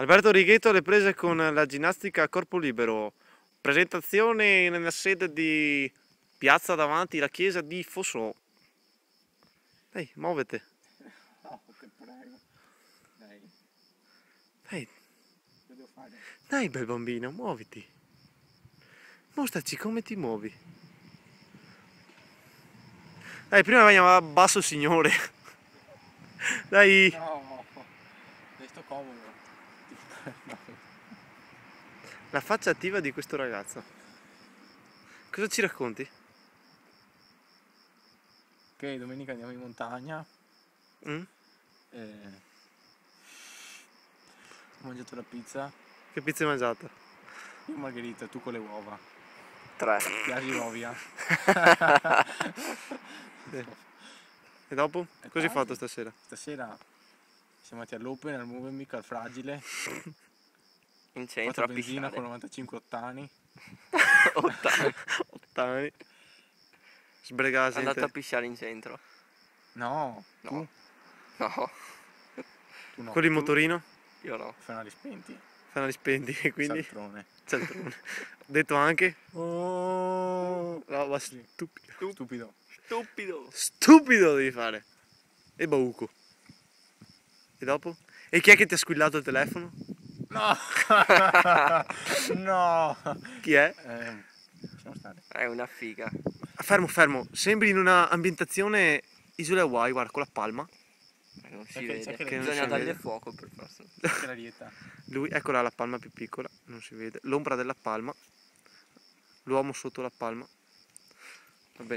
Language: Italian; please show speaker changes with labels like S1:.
S1: Alberto Righetto alle prese con la ginnastica a corpo libero. Presentazione nella sede di piazza davanti alla chiesa di Fossò. Dai, muovete.
S2: No. Dai,
S1: Dai, bel bambino, muoviti. Mostraci come ti muovi. Dai, prima andiamo a basso signore. Dai.
S2: No, dai, sto comodo.
S1: La faccia attiva di questo ragazzo. Cosa ci racconti?
S2: Ok, domenica andiamo in montagna.
S1: Mm?
S2: E... Ho mangiato la pizza.
S1: Che pizza hai mangiato?
S2: Io margherita, tu con le uova.
S3: Tre.
S2: Piagi ovvia.
S1: E dopo?
S2: E
S1: Cosa hai
S2: quasi.
S1: fatto stasera?
S2: Stasera siamo andati all'Open, al Move Mic, al Fragile.
S3: In centro a
S2: benzina
S3: pisciare.
S2: con 95 ottani.
S3: Ottavo.
S1: Ottani. Sbregata
S3: Andate a pisciare in centro.
S2: No,
S3: No.
S2: tu,
S3: No,
S2: tu no.
S1: Con il motorino?
S3: io no.
S2: Fanali spenti.
S1: Spendi e quindi
S2: Saltrone.
S1: cialtrone. Detto anche
S2: Oh,
S1: roba stupida.
S2: stupido.
S3: Stupido.
S1: Stupido devi fare. E bauco. E dopo? E chi è che ti ha squillato il telefono?
S2: No! no!
S1: Chi è?
S2: Eh.
S3: È una figa.
S1: Fermo, fermo. Sembri in una ambientazione isole Hawaii, guarda, con la palma.
S3: Non si
S2: che-
S3: vede.
S2: che
S1: non
S3: Bisogna dargli
S1: vede.
S3: fuoco per
S2: dieta.
S1: Lui, eccola la palma più piccola, non si vede. L'ombra della palma. L'uomo sotto la palma. Va bene.